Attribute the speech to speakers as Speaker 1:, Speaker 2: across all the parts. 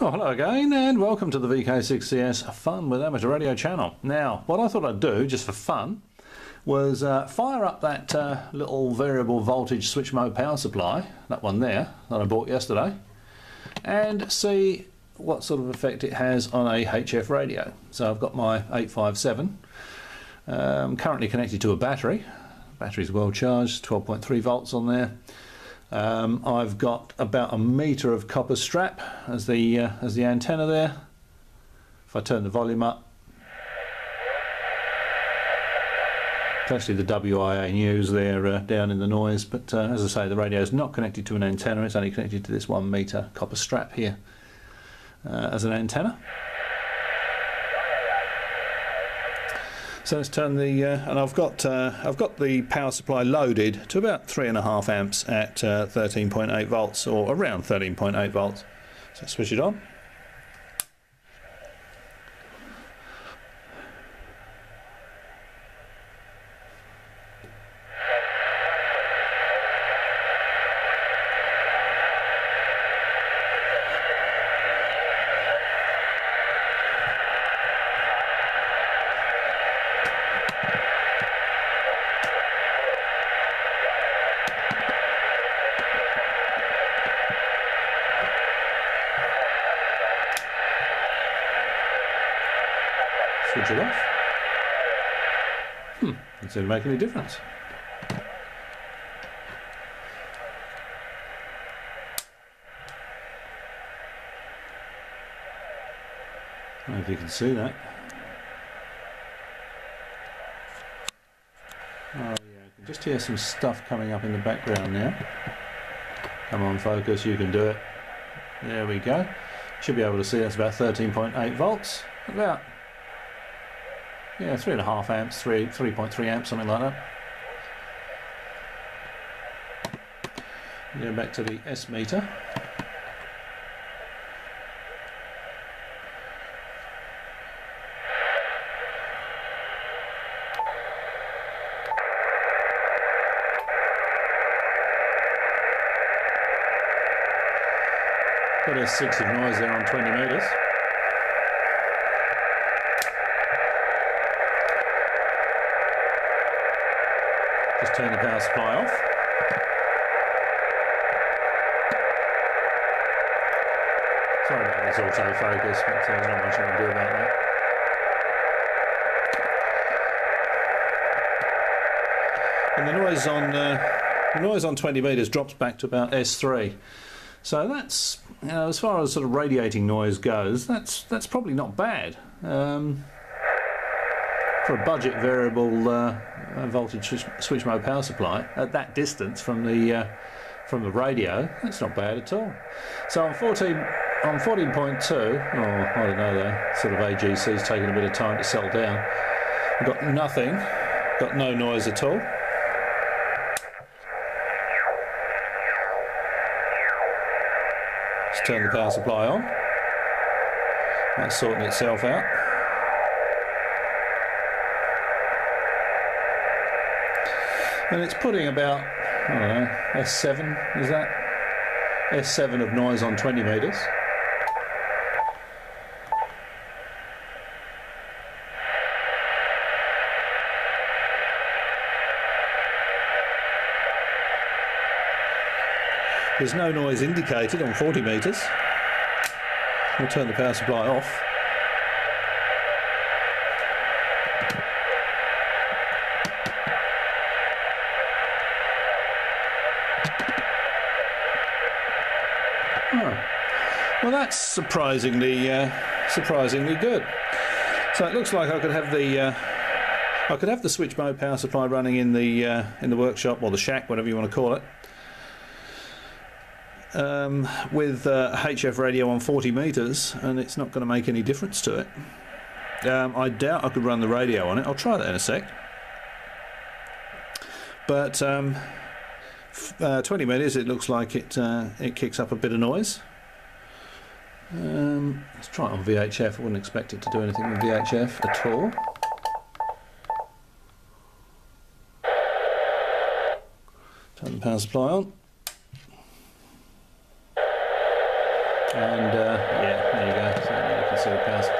Speaker 1: Oh, hello again, and welcome to the VK6CS Fun with Amateur Radio channel. Now, what I thought I'd do, just for fun, was uh, fire up that uh, little variable voltage switch mode power supply, that one there, that I bought yesterday, and see what sort of effect it has on a HF radio. So I've got my 857, um, currently connected to a battery. Battery's well charged, 12.3 volts on there. Um, I've got about a metre of copper strap as the uh, as the antenna there. If I turn the volume up, actually the WIA news there uh, down in the noise. But uh, as I say, the radio is not connected to an antenna. It's only connected to this one metre copper strap here uh, as an antenna. So let's turn the uh, and I've got uh, I've got the power supply loaded to about three and a half amps at 13.8 uh, volts or around 13.8 volts. So switch it on. Switch it off. Hmm, doesn't make any difference. I don't know if you can see that. Oh yeah, I can just hear some stuff coming up in the background now. Come on focus, you can do it. There we go. Should be able to see that's about 13.8 volts. About yeah, three and a half amps, three, 3.3 amps, something like that. Go back to the S meter. Got a six of noise there on 20 metres. Just turn the power supply off. Sorry about this autofocus, but uh, there's not much I can do about that. And the noise on uh, the noise on 20 meters drops back to about S3. So that's you know, as far as sort of radiating noise goes, that's that's probably not bad. Um, for a budget variable uh, voltage switch, mode power supply at that distance from the uh, from the radio, that's not bad at all. So on 14 on 14.2, oh I don't know though, sort of AGC's taking a bit of time to settle down. We've got nothing, got no noise at all. Let's turn the power supply on. That's sorting itself out. And it's putting about I don't know S7 is that S7 of noise on 20 meters. There's no noise indicated on 40 metres. We'll turn the power supply off. Oh. Well, that's surprisingly uh, surprisingly good. So it looks like I could have the uh, I could have the switch mode power supply running in the uh, in the workshop or the shack, whatever you want to call it, um, with HF uh, radio on 40 meters, and it's not going to make any difference to it. Um, I doubt I could run the radio on it. I'll try that in a sec. But um, uh, 20 meters it looks like it uh, it kicks up a bit of noise. Um, let's try it on VHF I wouldn't expect it to do anything with VHF at all. Turn the power supply on. And uh, yeah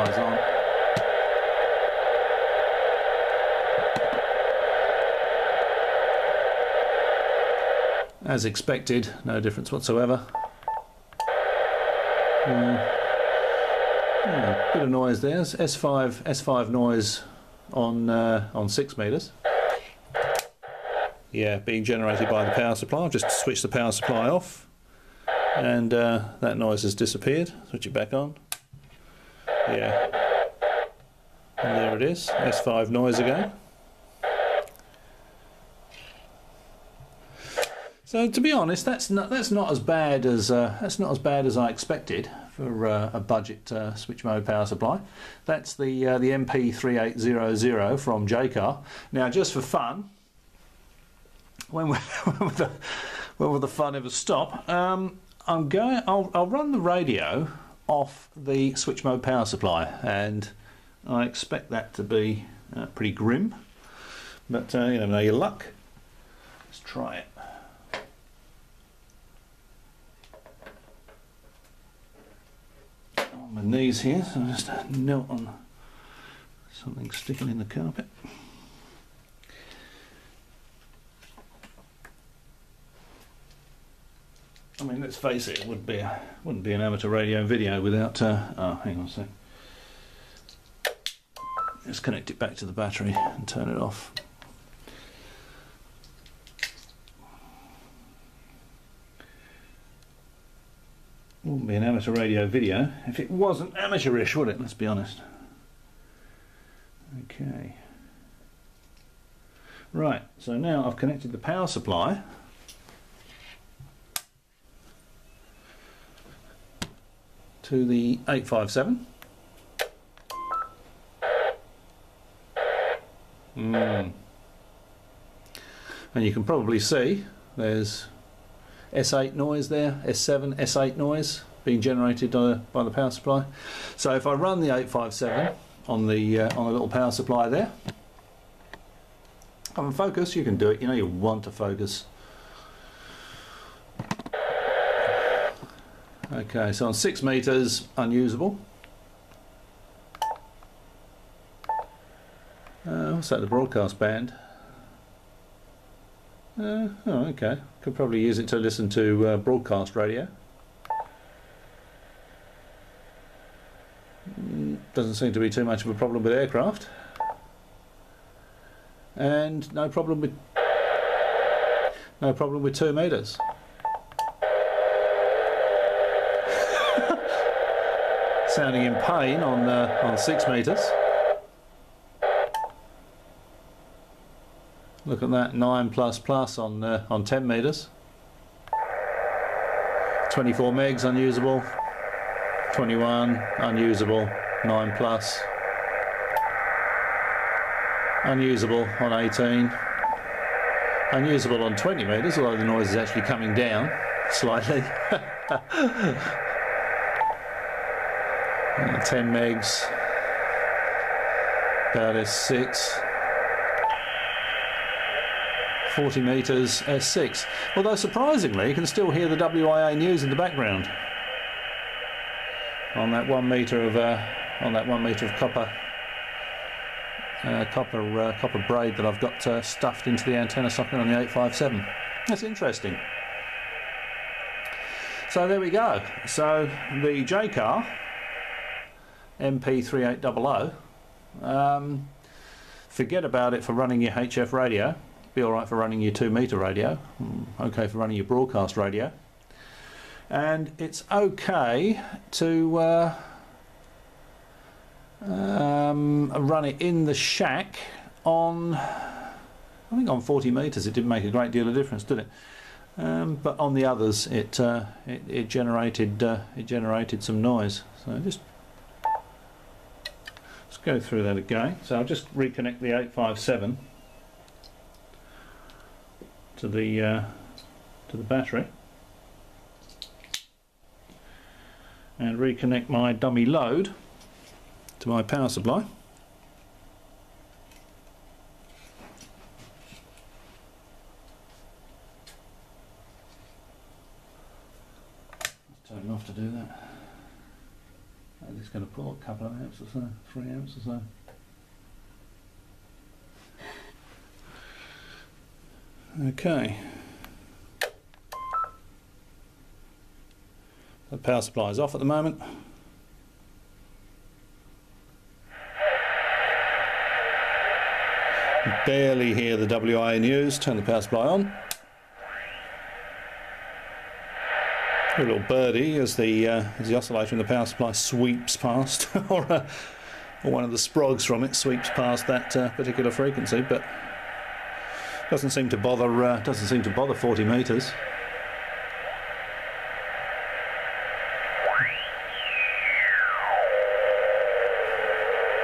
Speaker 1: noise on. As expected, no difference whatsoever. Uh, yeah, bit of noise there. S5 S5 noise on uh, on six meters. Yeah, being generated by the power supply. I've just switched the power supply off, and uh, that noise has disappeared. Switch it back on. Yeah, and there it is. S5 noise again. So to be honest, that's not that's not as bad as uh, that's not as bad as I expected for uh, a budget uh, switch mode power supply. That's the uh, the MP3800 from Jaycar. Now, just for fun, when will, when will, the, fun ever stop? Um, I'm going. I'll, I'll run the radio off the switch mode power supply, and I expect that to be uh, pretty grim. But uh, you never know your luck. Let's try it. My knees here, so I just knelt on something sticking in the carpet. I mean, let's face it, it would be a, wouldn't be an amateur radio video without. Uh, oh, hang on a sec. Let's connect it back to the battery and turn it off. Wouldn't be an amateur radio video if it wasn't amateurish, would it? Let's be honest. Okay. Right, so now I've connected the power supply. to the 857. Mm. And you can probably see there's S8 noise there, S7, S8 noise being generated uh, by the power supply. So if I run the 857 on the uh, on a little power supply there, I'm in focus, you can do it. You know you want to focus. Okay, so on six meters, unusable. Uh, what's that, the broadcast band? Uh, oh, okay. Could probably use it to listen to uh, broadcast radio. Mm, doesn't seem to be too much of a problem with aircraft. And no problem with no problem with two meters. Sounding in pain on uh, on six meters. Look at that, 9 plus plus on, uh, on 10 metres. 24 megs unusable, 21 unusable, 9 plus. Unusable on 18. Unusable on 20 metres, although the noise is actually coming down slightly. 10 megs, about S6. 40 metres S6. Although surprisingly, you can still hear the WIA news in the background on that one metre of uh, on that one metre of copper uh, copper uh, copper braid that I've got uh, stuffed into the antenna socket on the 857. That's interesting. So there we go. So the Jaycar MP3800. Um, forget about it for running your HF radio be all right for running your 2 meter radio, hmm, okay for running your broadcast radio. And it's okay to uh, um, run it in the shack on, I think on 40 meters it didn't make a great deal of difference, did it? Um, but on the others it, uh, it, it, generated uh, it generated some noise. So just let's go through that again. So I'll just reconnect the 857 to the uh, to the battery and reconnect my dummy load to my power supply. Turn it off to do that. I'm just going to pull a couple of amps or so, three amps or so. Okay. The power supply is off at the moment. Barely hear the WIA news. Turn the power supply on. A little birdie as the uh, as the oscillator in the power supply sweeps past, or, uh, or one of the sprogs from it sweeps past that uh, particular frequency, but doesn't seem to bother. Uh, doesn't seem to bother 40 meters.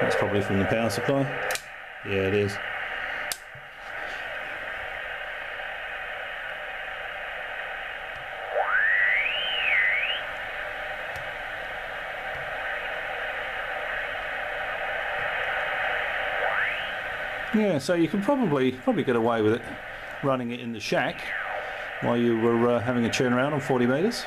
Speaker 1: That's probably from the power supply. Yeah, it is. Yeah, so you can probably probably get away with it running it in the shack while you were uh, having a turn around on 40 metres.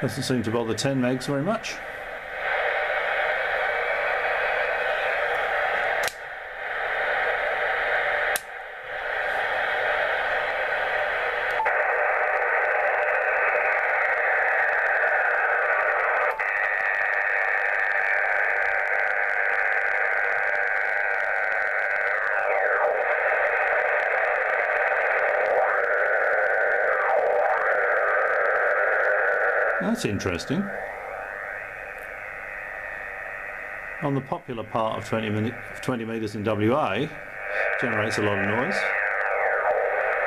Speaker 1: Doesn't seem to bother 10 megs very much. That's interesting. On the popular part of 20, 20 metres in WA, generates a lot of noise.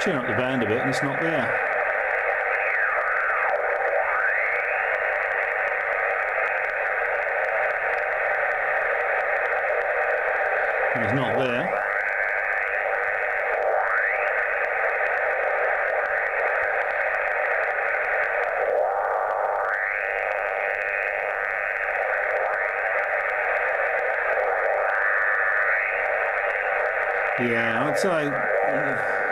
Speaker 1: Tune up the band a bit and it's not there. It's not there. Yeah, I'd say. Uh,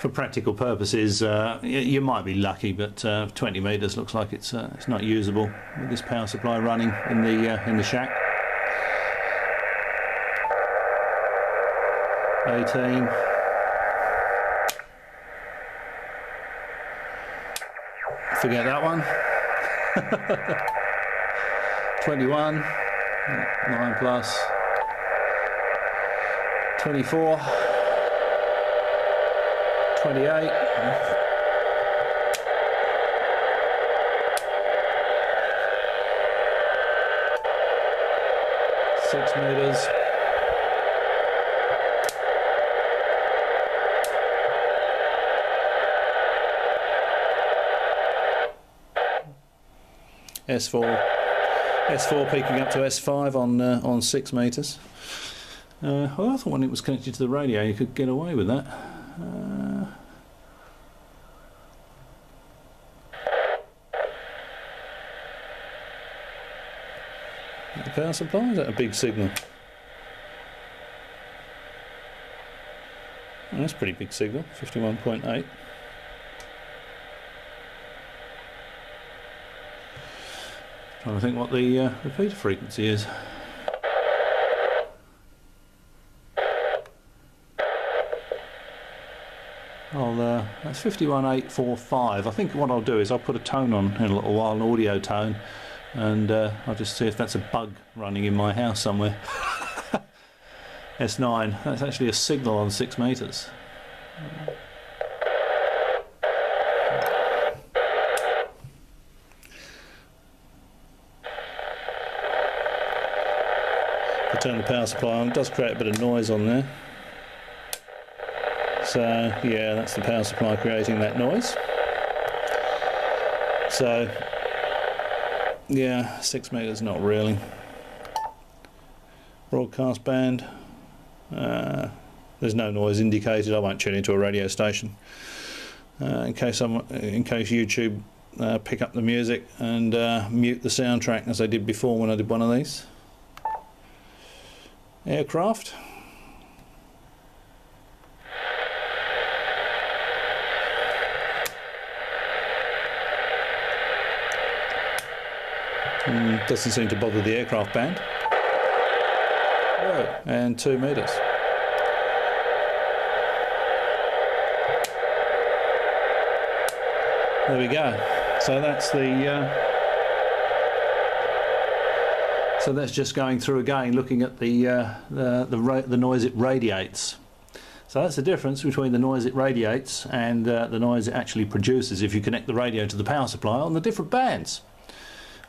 Speaker 1: for practical purposes, uh, you, you, might be lucky, but uh, 20 metres looks like it's uh, it's not usable with this power supply running in the uh, in the shack. 18. Forget that one. 21, 9 plus, 24, 28, six meters. S4 S4 peaking up to S5 on uh, on six meters. Uh, well, I thought when it was connected to the radio, you could get away with that. Uh, the power supply is that a big signal? That's pretty big signal, 51.8. Trying to think what the uh, repeater frequency is. I'll, uh, that's 51845. I think what I'll do is I'll put a tone on in a little while, an audio tone, and uh, I'll just see if that's a bug running in my house somewhere. S9, that's actually a signal on 6 metres. I turn the power supply on, it does create a bit of noise on there. So yeah, that's the power supply creating that noise. So yeah, six meters not really. Broadcast band. Uh, there's no noise indicated. I won't tune into a radio station. uh, in case I'm, in case YouTube uh, pick up the music and uh, mute the soundtrack as I did before when I did one of these. Aircraft. Mm, doesn't seem to bother the aircraft band. And two metres. There we go. So that's the. Uh, so that's just going through again, looking at the uh, the the, the, noise it radiates. So that's the difference between the noise it radiates and uh, the noise it actually produces if you connect the radio to the power supply on the different bands.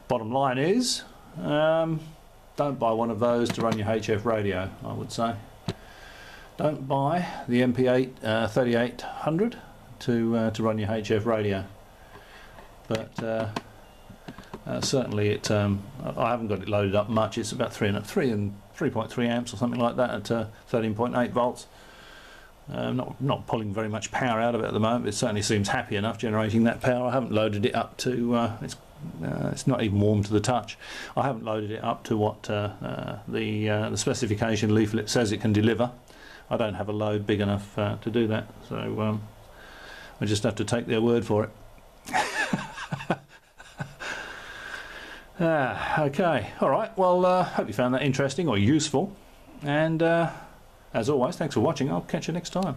Speaker 1: Bottom line is, um, don't buy one of those to run your HF radio, I would say. Don't buy the MP8 uh, 3800 to, uh, to run your HF radio but uh, uh, certainly it. Um, I haven't got it loaded up much. It's about three and three and 3.3 amps or something like that at 13.8 uh, volts. Um, not not pulling very much power out of it at the moment. It certainly seems happy enough generating that power. I haven't loaded it up to. Uh, it's uh, it's not even warm to the touch. I haven't loaded it up to what uh, the the specification leaflet says it can deliver. I don't have a load big enough to do that, so um, I just have to take their word for it. Ah, okay, all right. Well, uh, hope you found that interesting or useful. And uh, as always, thanks for watching. I'll catch you next time.